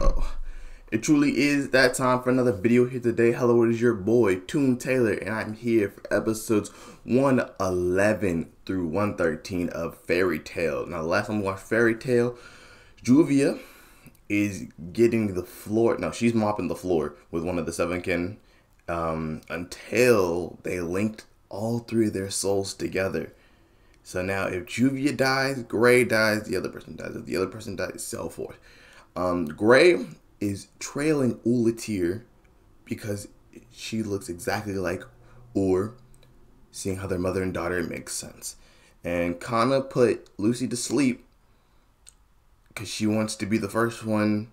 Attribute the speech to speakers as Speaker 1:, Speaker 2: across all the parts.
Speaker 1: Oh, it truly is that time for another video here today. Hello, it is your boy, Toon Taylour, and I'm here for episodes 111 through 113 of Fairy Tail. Now, the last time we watched Fairy Tail, Juvia is getting the floor. No, she's mopping the floor with one of the Sevenkin um, until they linked all three of their souls together. So now, if Juvia dies, Gray dies, the other person dies. If the other person dies, so forth. Um, Gray is trailing Ultear because she looks exactly like Ur, seeing how their mother and daughter makes sense. And Kanna put Lucy to sleep because she wants to be the first one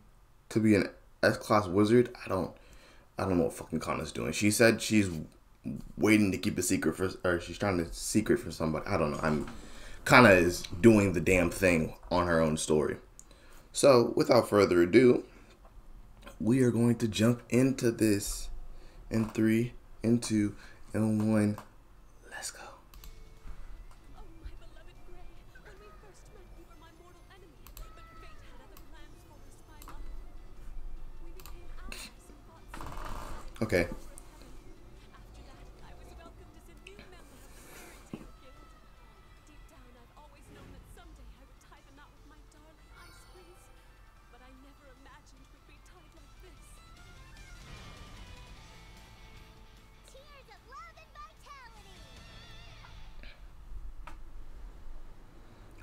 Speaker 1: to be an S class wizard. I don't I don't know what fucking Kanna's doing. She said she's waiting to keep a secret for or she's trying to secret for somebody. I don't know. I'm Kanna is doing the damn thing on her own story. So without further ado, we are going to jump into this in three, in two, in one.
Speaker 2: Vitality.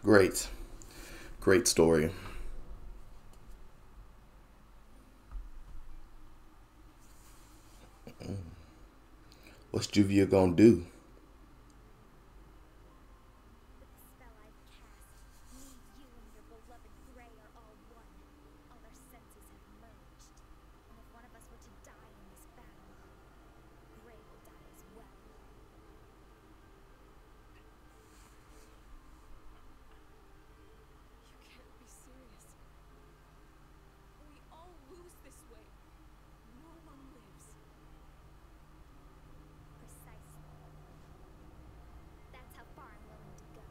Speaker 1: Great. Great story. Juvia gonna do?
Speaker 2: With the spell I've cast, me, you, and your beloved Gray are all one. All our senses have merged. And if one of us were to die in this battle, Gray will die as well.
Speaker 3: You can't be serious. We all lose this way. No one lives.
Speaker 2: Precisely. That's how far I'm willing to go.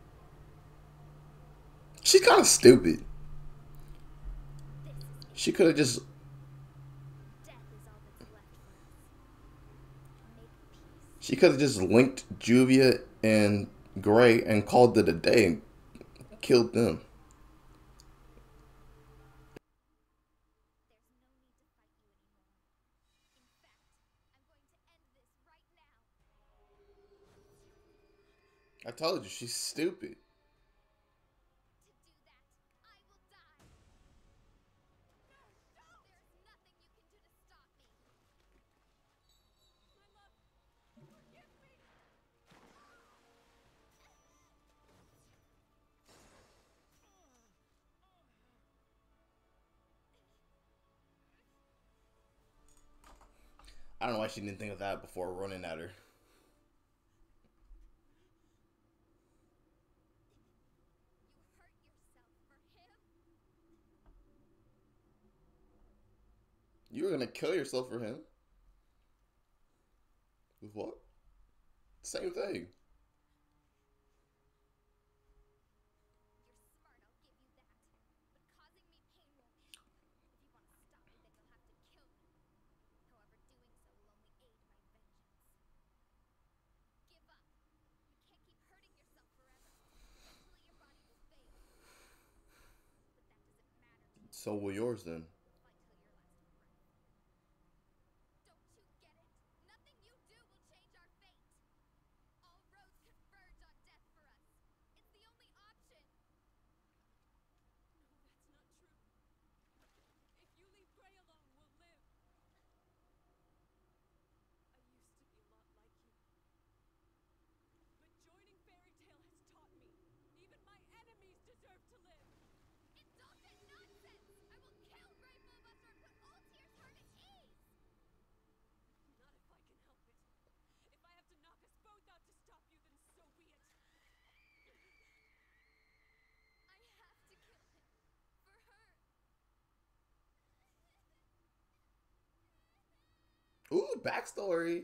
Speaker 1: Stupid. She could have just. She could have just linked Juvia and Gray and called it a day and killed them. I told you she's stupid.
Speaker 2: I
Speaker 1: don't know why she didn't think of that before running at her.
Speaker 2: You
Speaker 1: were gonna kill yourself for him. With what? Same thing.
Speaker 2: You're smart, I'll give you that. But causing me pain won't help. If you want to stop me, then you'll have to kill me. However, doing so will only aid my vengeance. Give up. You can't keep hurting yourself forever. Eventually, your body will fail. But that doesn't matter to me.
Speaker 1: So will yours then.
Speaker 2: Ooh,
Speaker 4: backstory.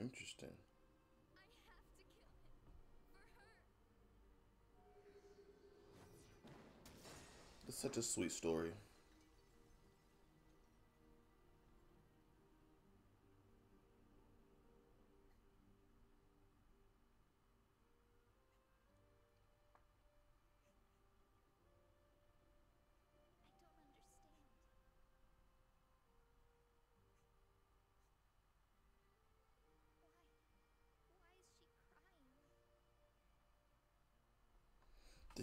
Speaker 4: Interesting. It's such a sweet story.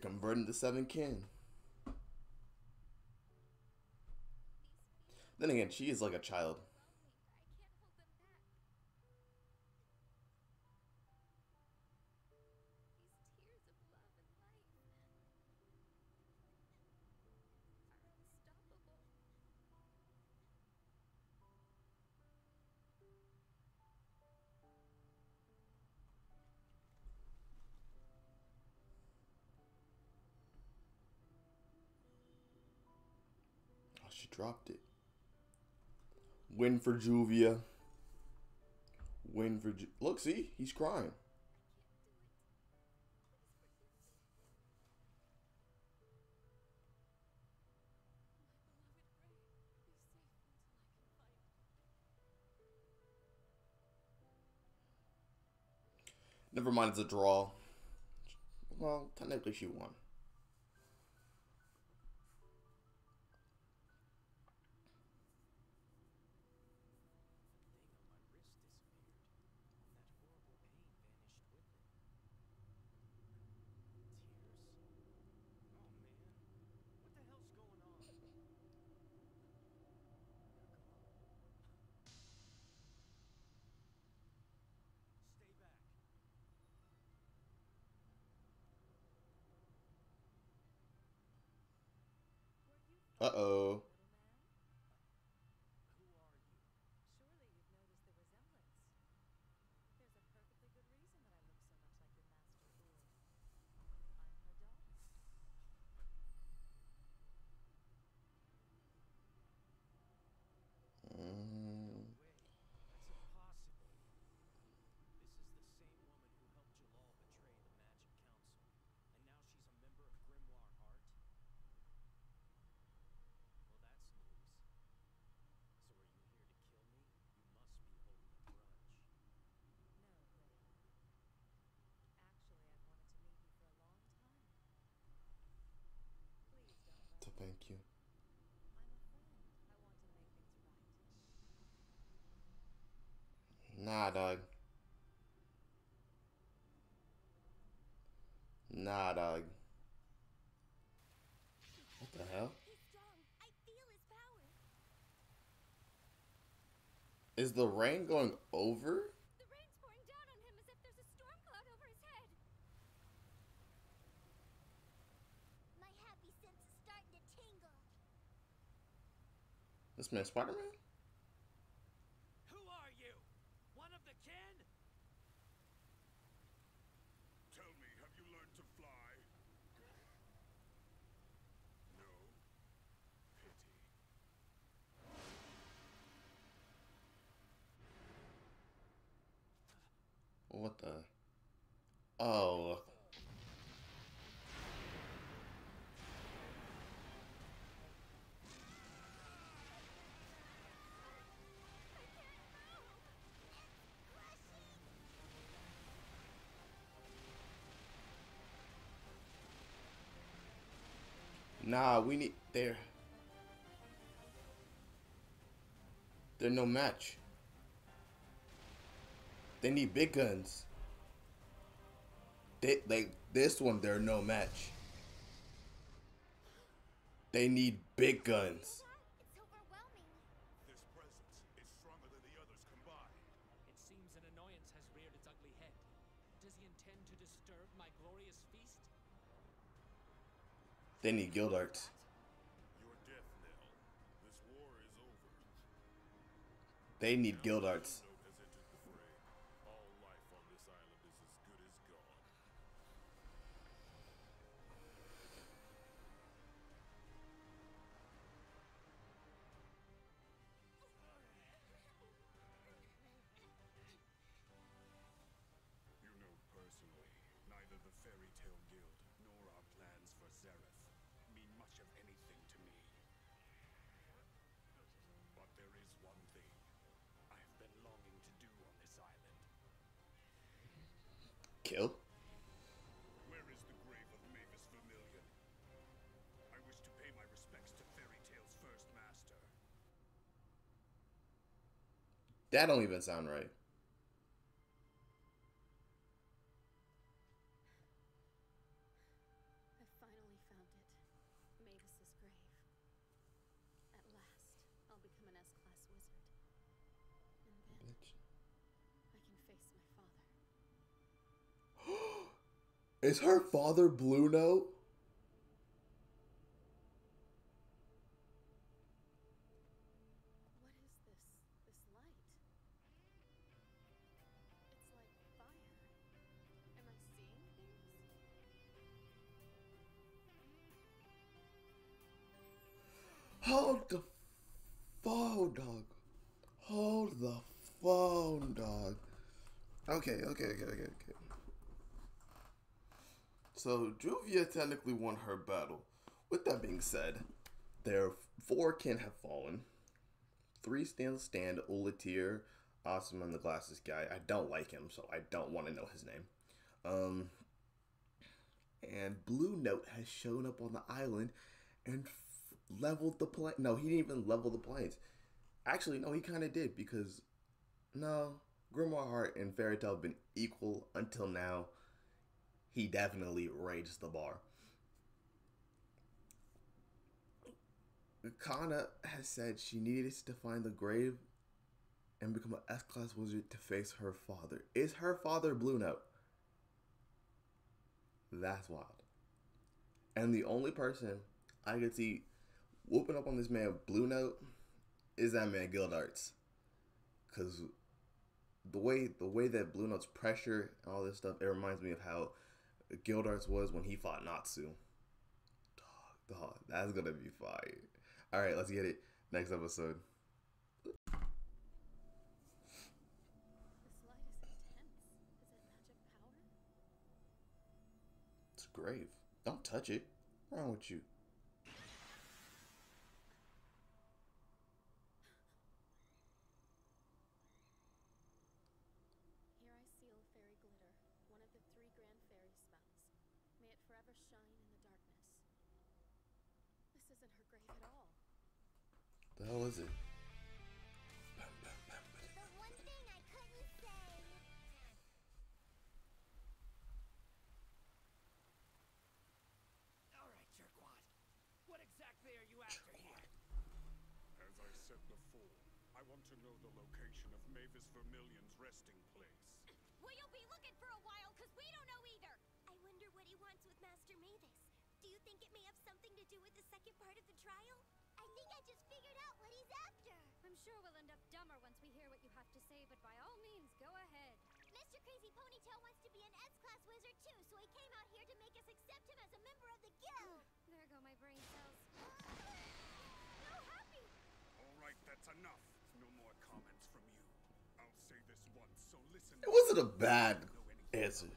Speaker 4: converting to seven kin. Then again, she is like a child. dropped it. Win for Juvia. Win for Ju look. See, he's crying. Never mind, it's a draw. Well, technically she won.
Speaker 1: Uh oh.
Speaker 4: Little man?
Speaker 5: Who are you?
Speaker 4: Surely you've noticed the resemblance. There's a perfectly good reason that I look so much like your master Ur. I'm her daughter.
Speaker 1: Mm.
Speaker 5: Wait, that's impossible. This is the same woman who helped Jellal betray the Magic Council, and now she's a member of Grimoire Heart? Well, that's news. So are you here to kill me? You must be holding a grudge.
Speaker 4: No, Graham. Actually, I've wanted to meet you for a long time. Please don't let
Speaker 1: So
Speaker 4: me.
Speaker 1: thank you.
Speaker 4: I'm a friend. I want to make things right.
Speaker 1: Nah, dog. Nah, dog. What the hell?
Speaker 2: He's strong. I feel his power.
Speaker 1: Is the rain going over?
Speaker 2: The rain's pouring down on him as if there's a storm cloud over his head. My happy sense is starting to tingle.
Speaker 1: This man Spider Man?
Speaker 5: Who are you? One of the kin?
Speaker 6: Tell me, have you learned to fly? No. Pity.
Speaker 1: What the? Oh. Nah, we need there. They're no match. They need big guns. They like this one. They're no match. They need big guns.
Speaker 2: It's overwhelming.
Speaker 6: This presence is stronger than the
Speaker 1: Kill.
Speaker 6: Where is the grave of Mavis Vermilion? I wish to pay my respects to Fairy Tail's first master.
Speaker 1: That don't even sound right. Is her father Blue Note? So Juvia technically won her battle. With that being said, their four kin have fallen. Three still stand. Ultear, Azuma, and the glasses guy. I don't like him, so I don't want to know his name. Um, and Blue Note has shown up on the island and f- leveled the plane. No, he didn't even level the planes. Actually, no, he kind of did because no, Grimoire Heart and Fairy Tail have been equal until now. He definitely raised the bar. Kana has said she needed to find the grave and become an S class wizard to face her father. Is her father Blue Note? That's wild. And the only person I could see whooping up on this man Blue Note is that man Gildarts. Cause the way the way that Blue Note's pressure and all this stuff, it reminds me of how Gildarts was when he fought Natsu. That's gonna be fire. Alright, let's get it. Next episode. It's grave. Don't touch it. What's wrong with you?
Speaker 3: Here I seal fairy glitter, one of the three grand fairy spells. May it forever shine in the darkness. This isn't her grave at all.
Speaker 1: The hell is it?
Speaker 2: The one thing I couldn't say.
Speaker 5: All right, jerkwad. What exactly are you after here?
Speaker 6: As I said before, I want to know the location of Mavis Vermilion's resting place.
Speaker 2: Well, you'll be looking for a while, because we don't know either. I wonder what he wants with Master Mavis. Do you think it may have something to do with the second part of the trial? I think I just figured out after.
Speaker 7: I'm sure we'll end up dumber once we hear what you have to say, but by all means, go ahead.
Speaker 2: Mr. Crazy Ponytail wants to be an S-Class wizard too, so he came out here to make us accept him as a member of the guild.
Speaker 7: There go my brain cells.
Speaker 2: no happy.
Speaker 6: All right, that's enough. No more comments from you. I'll say this once, so listen.
Speaker 1: It wasn't a bad answer.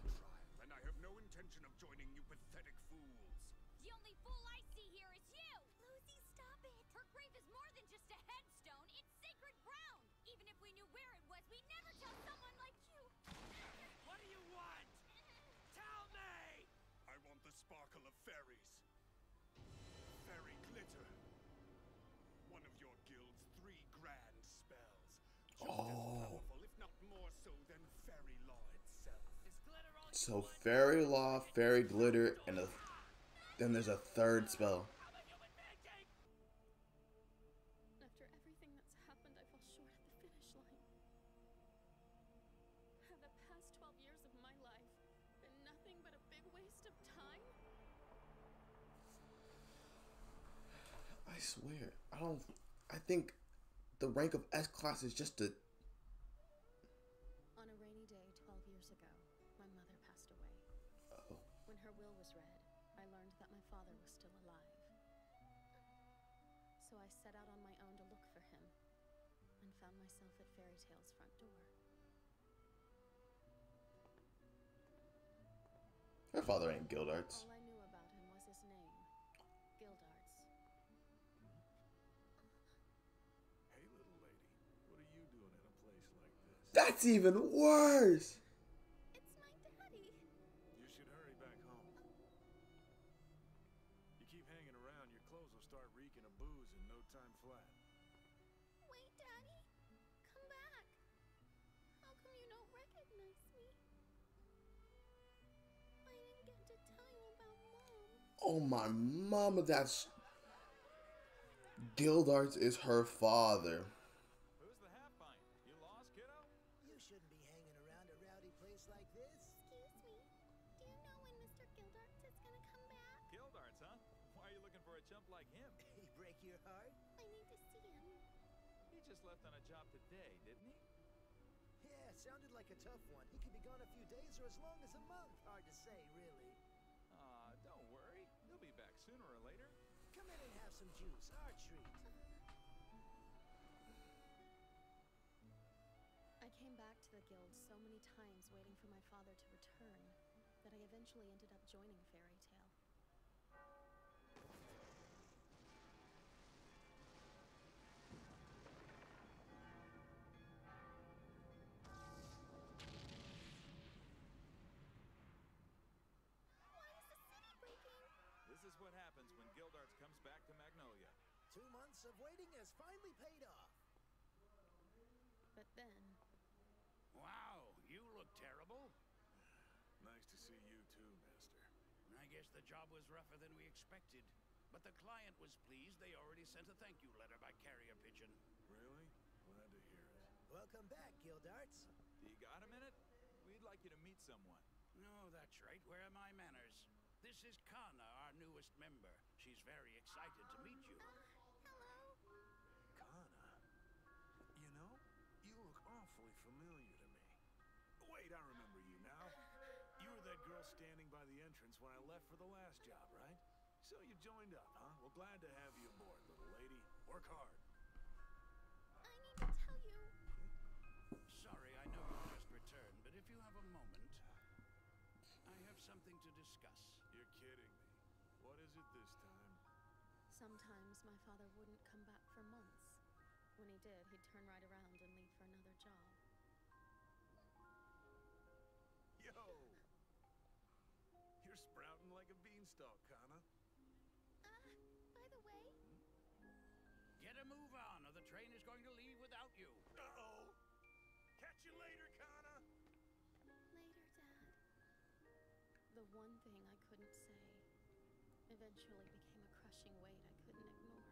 Speaker 6: So fairy law,
Speaker 1: fairy glitter, and a, then there's a third spell.
Speaker 5: I'm a human pancake!
Speaker 3: After everything that's happened, I fall short at the finish line. Have the past 12 years of my life been nothing but a big waste of time?
Speaker 1: I swear, I don't. I think the rank of S class is just a.
Speaker 3: set out on my own to look for him and found myself at Fairy Tail's front door.
Speaker 1: her father ain't Gildarts.
Speaker 3: All I knew about him was his name, Gildarts.
Speaker 8: Hey, little lady, what are you doing in a place like this?
Speaker 1: That's even worse. Oh my mama, that's. Gildarts is her father.
Speaker 8: Who's the half pint? You lost, kiddo?
Speaker 9: You shouldn't be hanging around a rowdy place like this.
Speaker 2: Excuse me. Do you know when Mr. Gildarts is gonna come back?
Speaker 10: Gildarts, huh? Why are you looking for a chump like him?
Speaker 9: He break your heart?
Speaker 2: I need to see him.
Speaker 10: He just left on a job today, didn't he?
Speaker 9: Yeah, sounded like a tough one. He could be gone a few days or as long as a month. Hard to say, really. Some juice, our treat.
Speaker 3: I came back to the guild so many times waiting for my father to return that I eventually ended up joining Fairy
Speaker 10: Tail.
Speaker 9: Two months of waiting has finally paid off.
Speaker 3: But then,
Speaker 11: Wow, you look terrible.
Speaker 8: Nice to see you too, Master.
Speaker 11: I guess the job was rougher than we expected. But the client was pleased. They already sent a thank you letter by carrier pigeon.
Speaker 8: Really? Glad to hear it.
Speaker 9: Welcome back, Gildarts.
Speaker 10: You got a minute? We'd like you to meet someone.
Speaker 11: No, that's right. Where are my manners? This is Kana, our newest member. She's very excited to meet you.
Speaker 8: By the entrance when I left for the last job, right? So you joined up, huh? Well, glad to have you aboard, little lady. Work hard.
Speaker 2: I need to tell you.
Speaker 11: Sorry, I know you just returned, but if you have a moment, I have something to discuss.
Speaker 8: You're kidding me. What is it this time?
Speaker 3: Sometimes my father wouldn't come back for months. When he did, he'd turn right around and leave
Speaker 8: beanstalk, Kana.
Speaker 2: Uh, by the way,
Speaker 11: Get a move on, or the train is going to leave without you.
Speaker 8: Uh-oh! Catch you later, Kana!
Speaker 2: later, Dad.
Speaker 3: The one thing I couldn't say eventually became a crushing weight I couldn't ignore.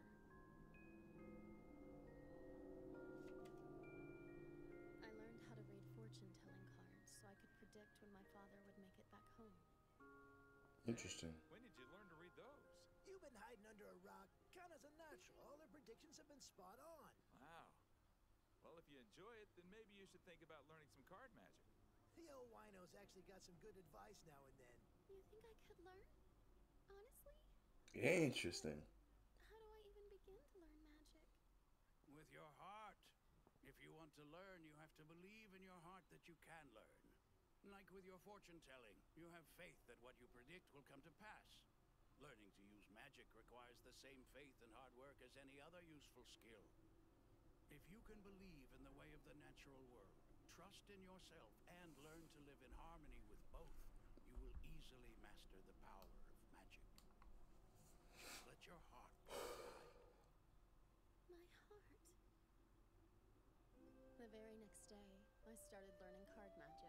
Speaker 3: I learned how to read fortune telling cards so I could predict when my father would make it back home.
Speaker 1: Interesting.
Speaker 10: When did you learn to read those?
Speaker 9: You've been hiding under a rock. Kana's a natural. All her predictions have been spot on.
Speaker 10: Wow. Well, if you enjoy it, then maybe you should think about learning some card magic.
Speaker 9: The old wino's actually got some good advice now and then.
Speaker 3: You think I could learn? Honestly?
Speaker 1: Interesting.
Speaker 3: How do I even begin to learn magic?
Speaker 11: With your heart. If you want to learn, you have to believe in your heart that you can learn. Like with your fortune telling, you have faith that what you predict will come to pass. Learning to use magic requires the same faith and hard work as any other useful skill. If you can believe in the way of the natural world, trust in yourself, and learn to live in harmony with both, you will easily master the power of magic. Let your heart guide.
Speaker 3: My heart. The very next day, I started learning card magic.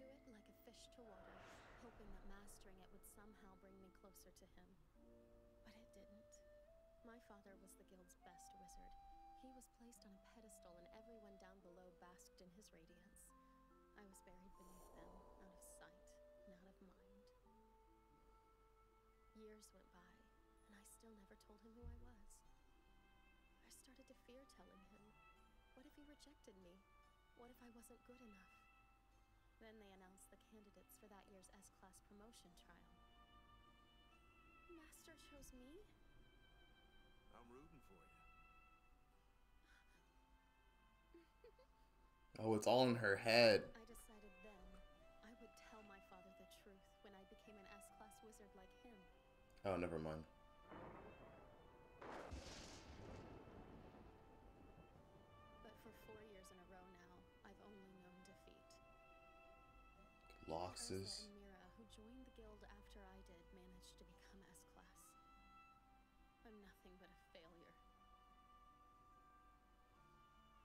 Speaker 3: I to it like a fish to water, hoping that mastering it would somehow bring me closer to him. But it didn't. My father was the guild's best wizard. He was placed on a pedestal, and everyone down below basked in his radiance. I was buried beneath them, out of sight and out of mind. Years went by, and I still never told him who I was. I started to fear telling him. What if he rejected me? What if I wasn't good enough? Then they announced the candidates for that year's S Class promotion trial. Master chose me?
Speaker 8: I'm rooting for you.
Speaker 1: Oh, it's all in her head.
Speaker 3: I decided then I would tell my father the truth when I became an S Class wizard like him.
Speaker 1: Oh, never mind.
Speaker 3: Erza Mira, who joined the guild after I did, managed to become S class. I'm nothing but a failure.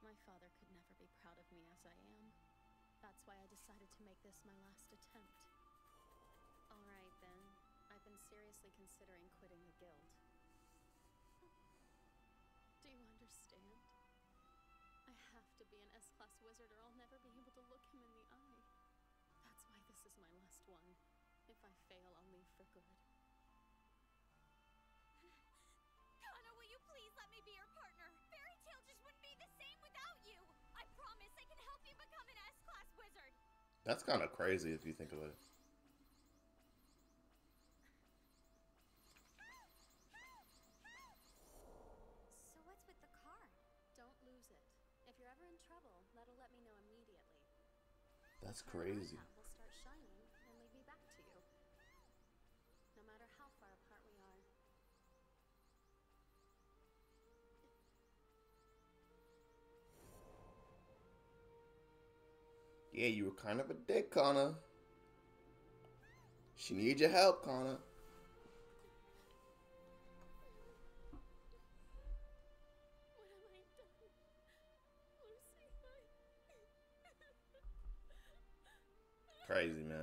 Speaker 3: My father could never be proud of me as I am. That's why I decided to make this my last attempt. Alright then, I've been seriously considering quitting the guild. Do you understand? I have to be an S class wizard or I'll never be able to look him in the eye. Last one. If I fail, I'll leave for good.
Speaker 7: Kana, will you please let me be your partner? Fairy Tail just wouldn't be the same without you. I promise I can help you become an S-class wizard.
Speaker 1: That's kind of crazy if you think of it. Yeah, you were kind of a dick, Connor. She needs your help, Kana.
Speaker 3: What have I done? Lucy, I...
Speaker 1: Crazy, man.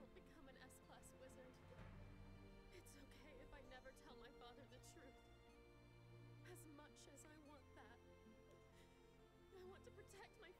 Speaker 3: Don't become an S-class wizard. It's okay if I never tell my father the truth. As much as I want that, I want to protect
Speaker 1: my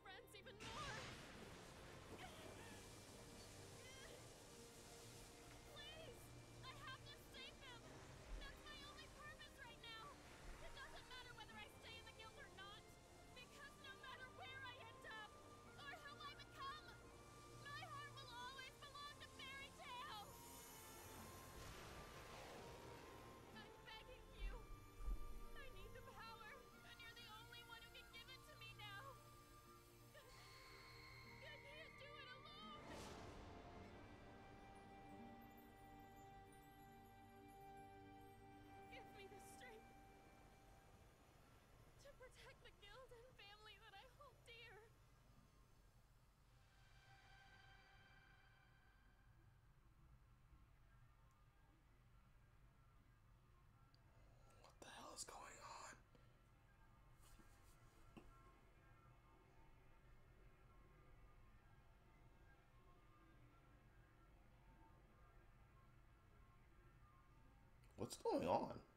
Speaker 1: what's going on?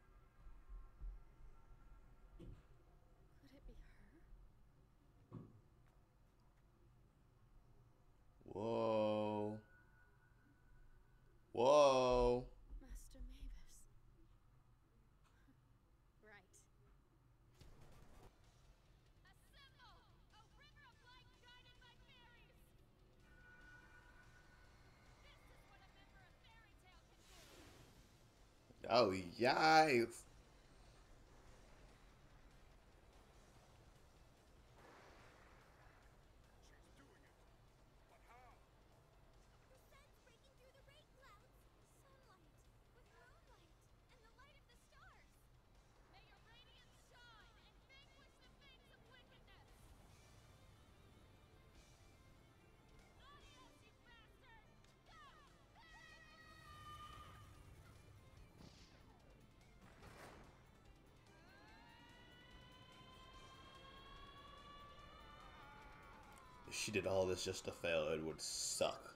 Speaker 1: Oh, yikes. she did all this just to fail, it would suck.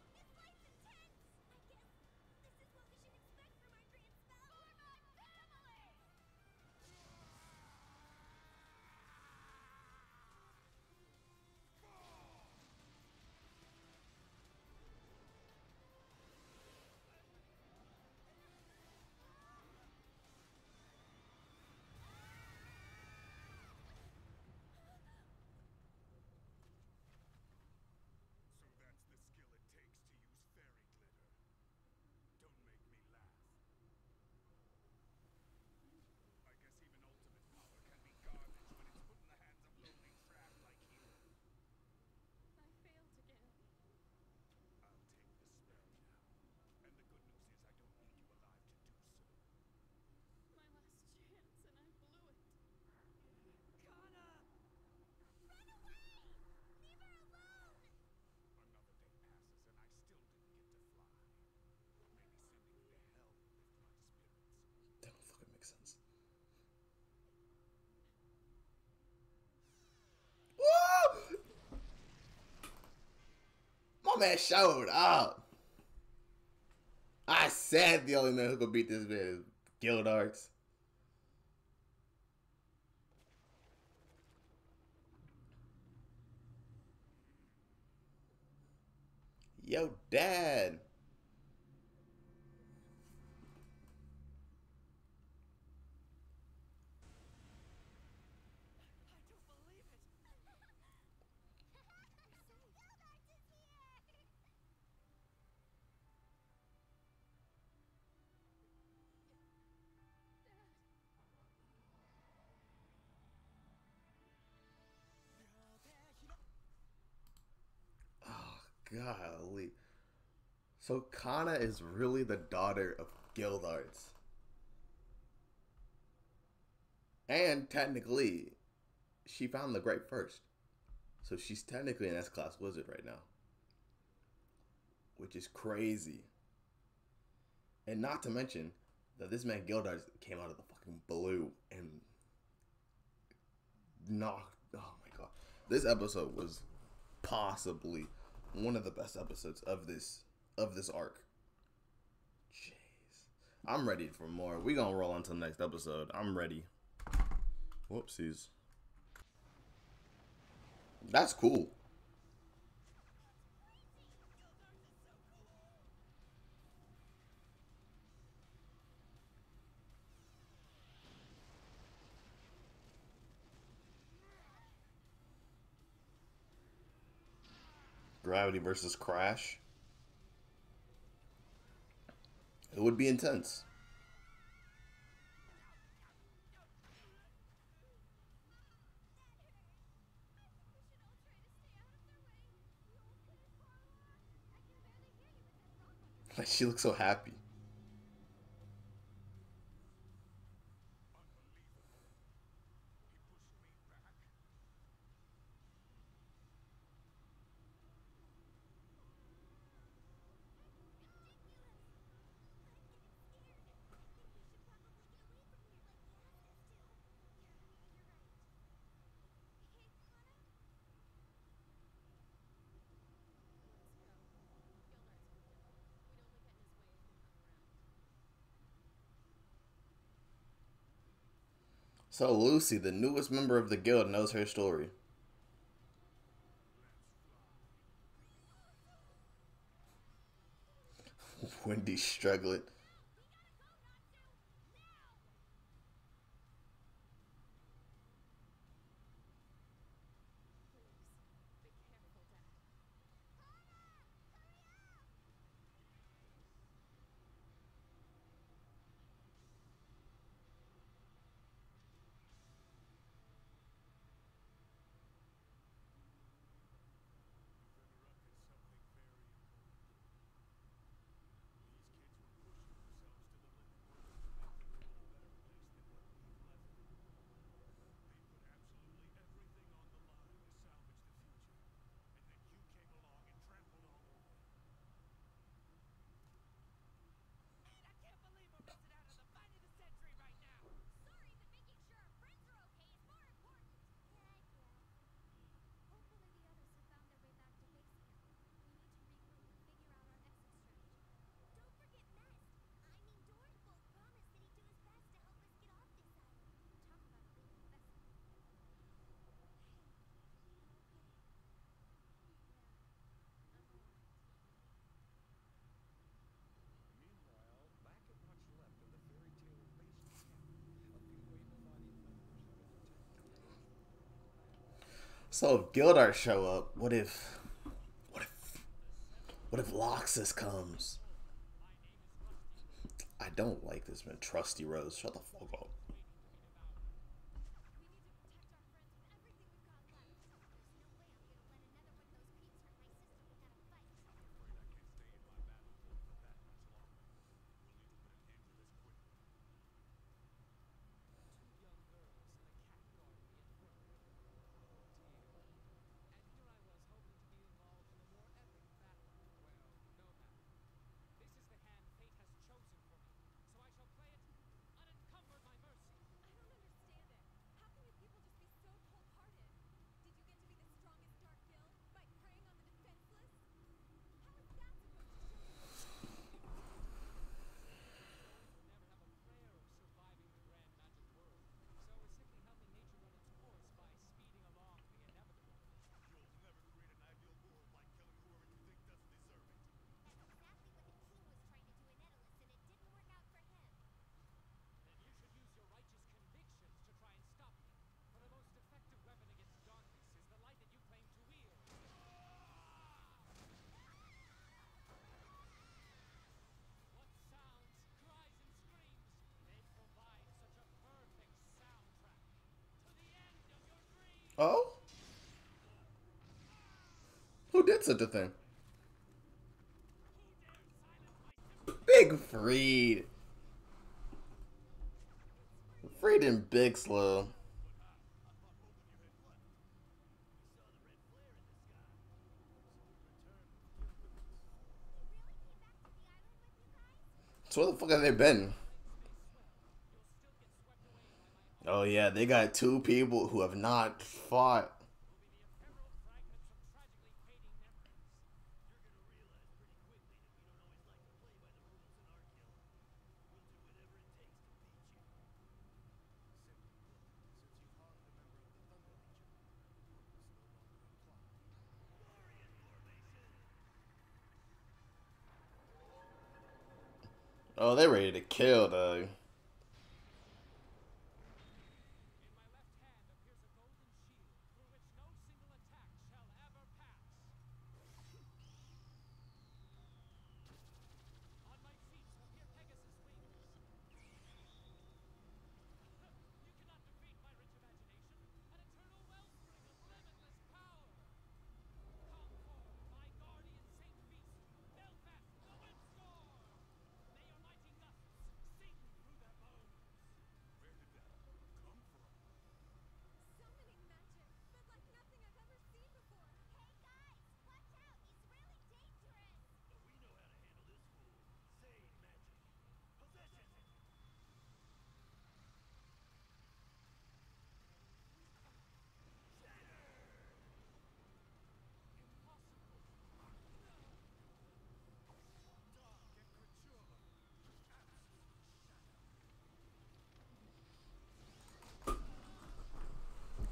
Speaker 1: That showed up. I said the only man who could beat this man is Gildarts. Yo, Dad. Golly. So Kana is really the daughter of Gildarts. And technically, she found the grape first. So she's technically an S class wizard right now. Which is crazy. And not to mention that this man Gildarts came out of the fucking blue and knocked. Oh my god. This episode was possibly one of the best episodes of this of this arc. Jeez, I'm ready for more. We gonna roll until next episode. I'm ready. Whoopsies.
Speaker 8: That's cool. Gravity versus Crash. It would be intense. Like she looks so happy. So Lucy, the newest member of the guild, knows her story. Wendy struggling. So if Gildart show up, what if what if what if Laxus comes? I don't like this man. Trusty Rose, shut the fuck up.
Speaker 12: did
Speaker 1: such a
Speaker 8: thing? Big Freed. Freed and Bickslow. So where the fuck have they been? Oh yeah, they got two people who have not fought.
Speaker 5: Oh, they're ready to kill,
Speaker 8: though.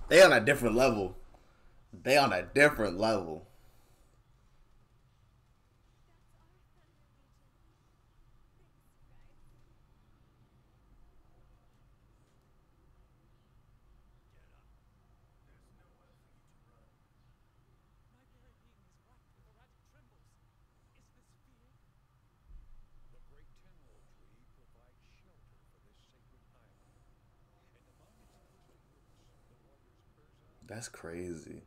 Speaker 5: They on a different level. They on a different level. That's crazy.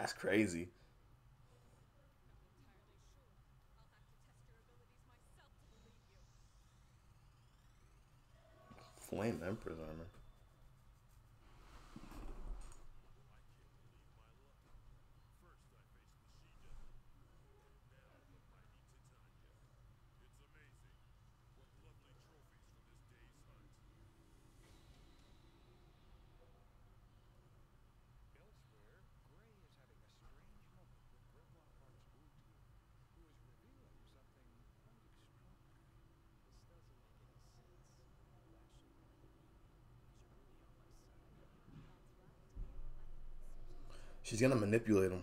Speaker 5: That's crazy. Flame Emperor's armor. she's gonna manipulate him.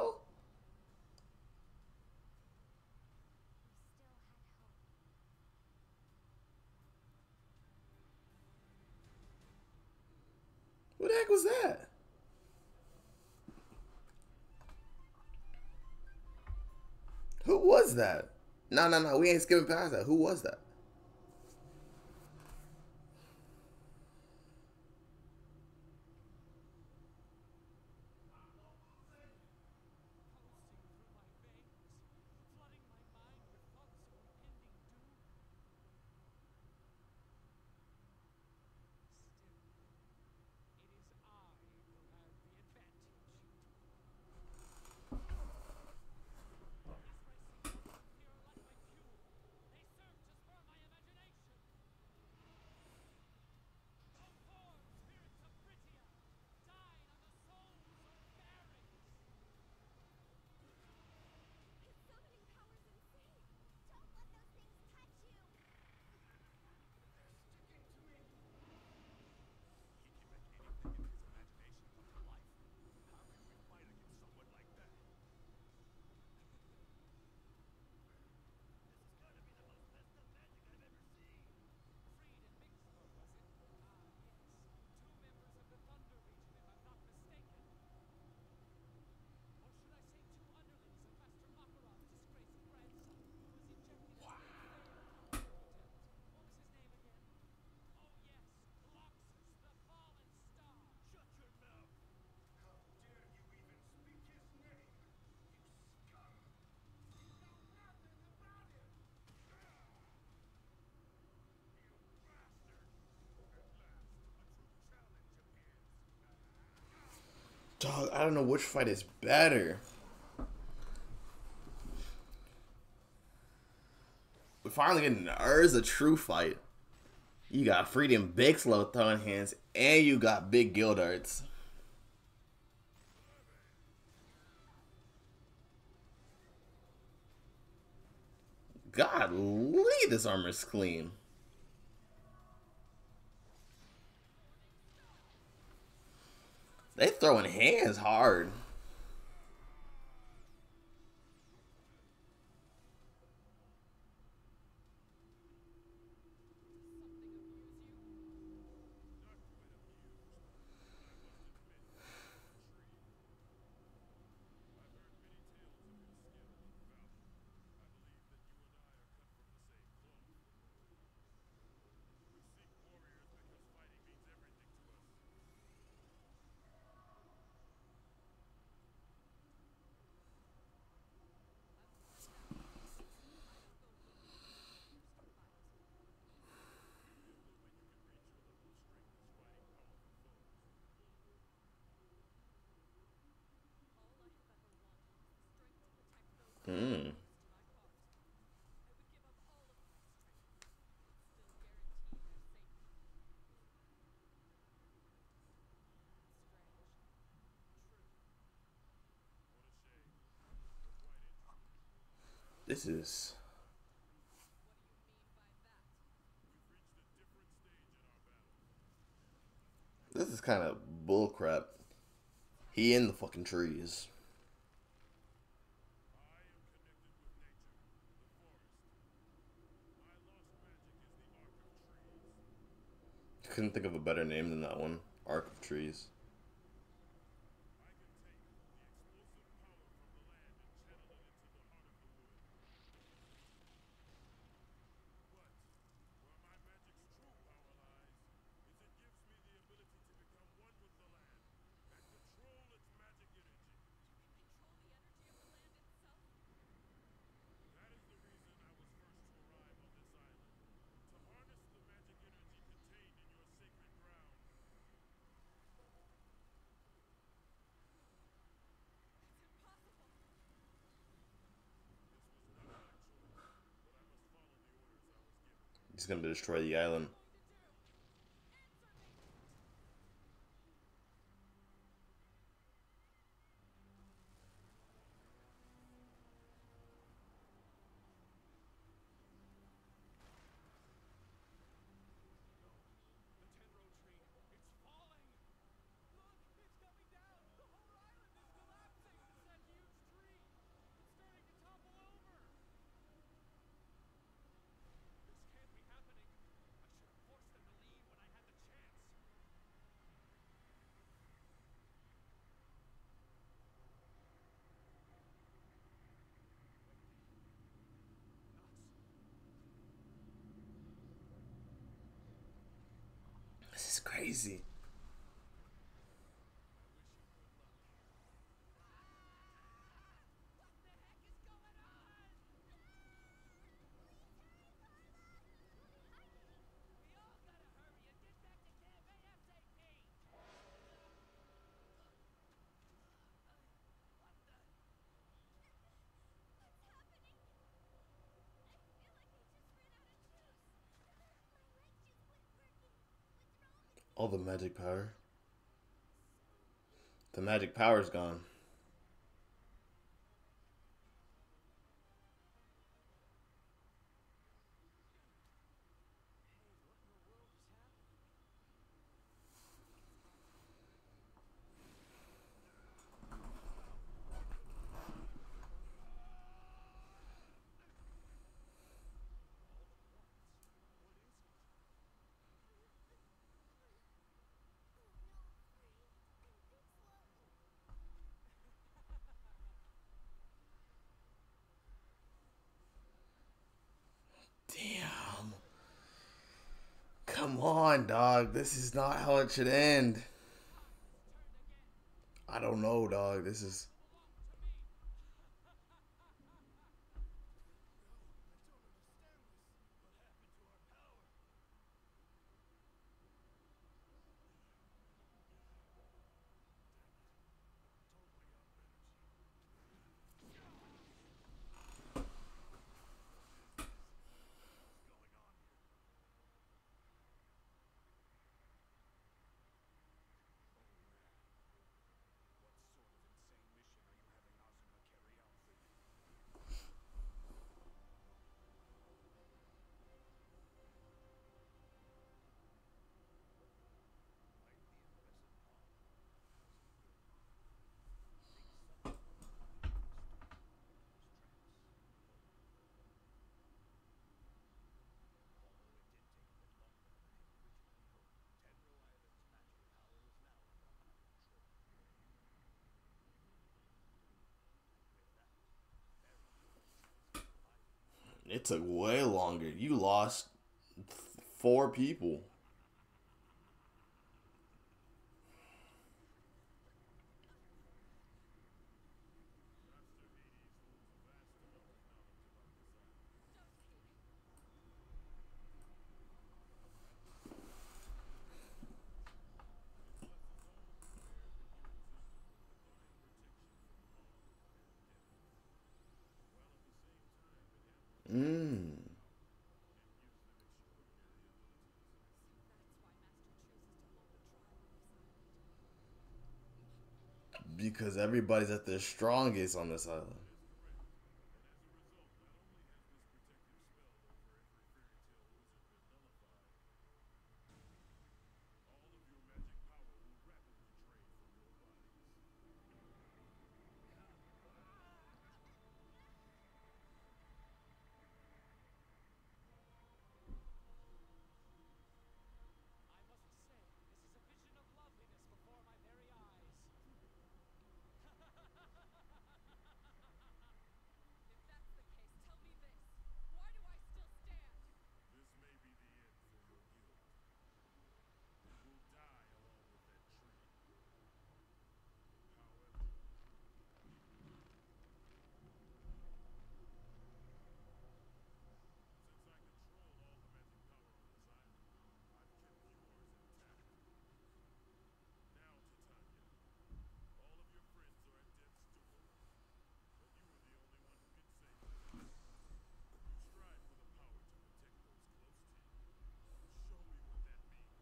Speaker 1: What
Speaker 5: the heck was that? Who was that? No, no, no. We ain't skipping past that. Who was that?
Speaker 13: Dog, I don't know which fight is better. We finally getting an Erza true fight. You got Freedom Bickslow throwing hands, and you got Big Gildarts. God, this armor's clean. They throwing hands hard. This is. This is kind of bullcrap. He in the fucking trees. Couldn't think of a better name than that one. Arc of Trees. He's gonna destroy the island. This is crazy. All the magic power. The magic power's gone. Damn. Come on, dog. This is not how it should end. I don't know, dog. This is.
Speaker 1: It took way longer. You lost four people. Because everybody's at their strongest on this island.
Speaker 8: I must say, this is a vision of loveliness before my very eyes.
Speaker 14: If that's the case, tell me this. Why do I still stand?
Speaker 13: This may be the end for your guild. You will die along with that tree. However, since I control all the magic power on this island, I've kept yours intact. Now, Titania, all of your friends are at death's door, but you are the only one who can save them. You strive for the power to protect those close to you. Show me what that means.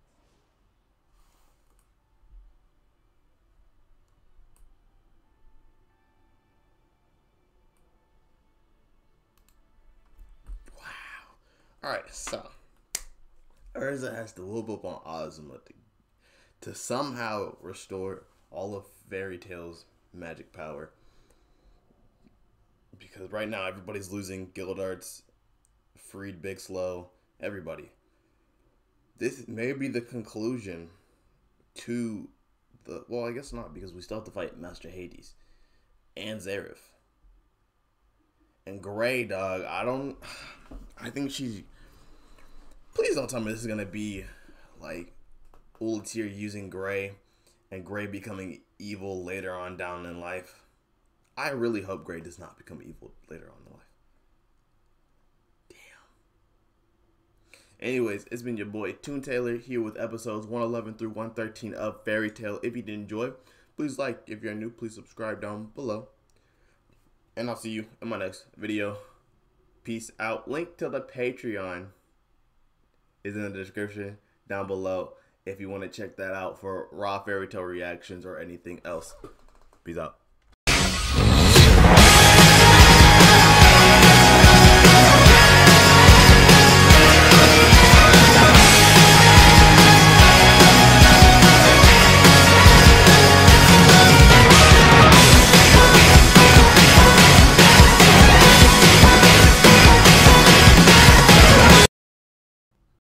Speaker 1: All right, so Erza has to whoop up on Azuma to, to somehow restore all of Fairy Tail's magic power. Because right now everybody's losing Gildarts, Freed Bickslow, everybody. This may be the conclusion to the well, I guess not because we still have to fight Master Hades and Zeref. And Gray, dog, I don't. I think she's. Please don't tell me this is gonna be like Ultear using Gray and Gray becoming evil later on down in life. I really hope Gray does not become evil later on in life. Damn. Anyways, it's been your boy Toon Taylour here with episodes 111 through 113 of Fairy Tail. If you did enjoy, please like. If you're new, please subscribe down below. And I'll see you in my next video. Peace out. Link to the Patreon is in the description down below if you want to check that out for raw Fairy Tail reactions or anything else. Peace out.